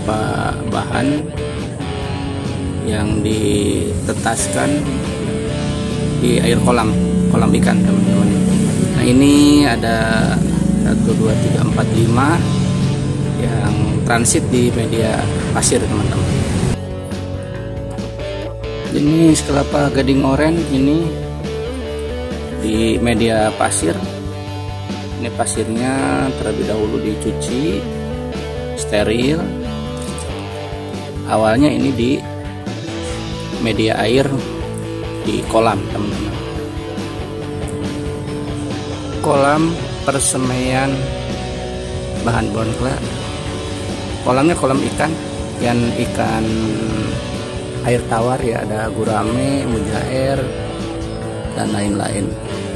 beberapa bahan yang ditetaskan di air kolam kolam ikan teman-teman. Nah ini ada 1 2 3 4 5 yang transit di media pasir teman-teman. Ini kelapa gading oren ini di media pasir. Ini pasirnya terlebih dahulu dicuci steril awalnya ini di media air di kolam teman-teman. Kolam persemaian bahan bonkla. Kolamnya kolam ikan yang ikan air tawar ya ada gurame mujair dan lain-lain.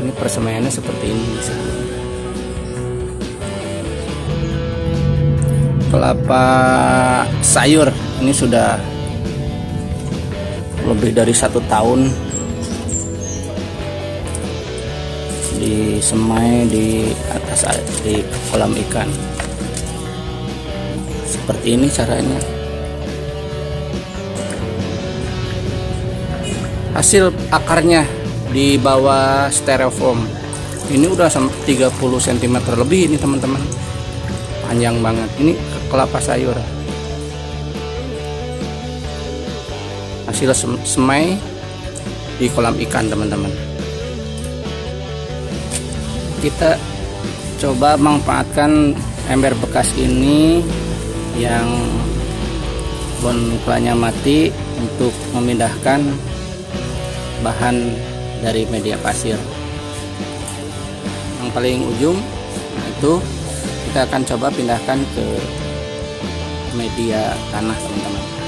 Ini persemaiannya seperti ini. misalnya kelapa sayur. Ini sudah lebih dari satu tahun di semai di atas di kolam ikan. Seperti ini caranya. Hasil akarnya di bawah styrofoam. Ini udah sampai 30 cm lebih ini teman-teman panjang banget. Ini kelapa sayur. Hasil semai di kolam ikan teman-teman. Kita coba manfaatkan ember bekas ini yang bonklanya mati untuk memindahkan bahan dari media pasir. Yang paling ujung itu kita akan coba pindahkan ke media tanah teman-teman